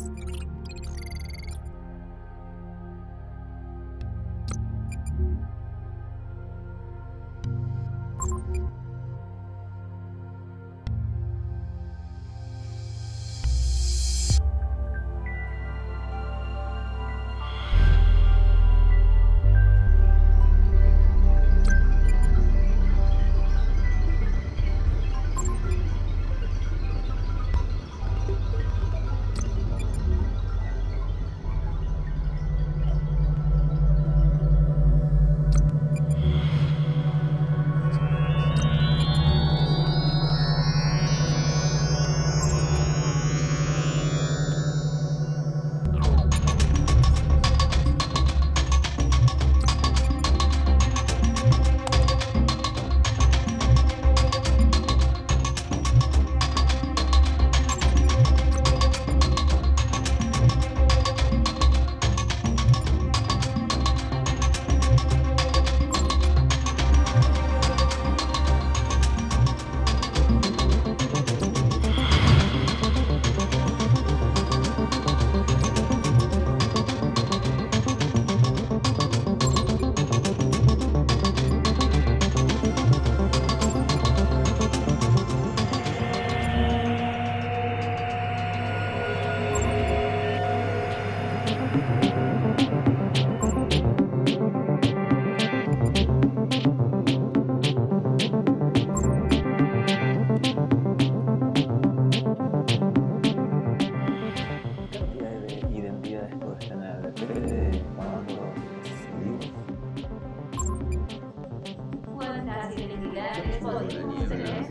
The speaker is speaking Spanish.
you podemos tener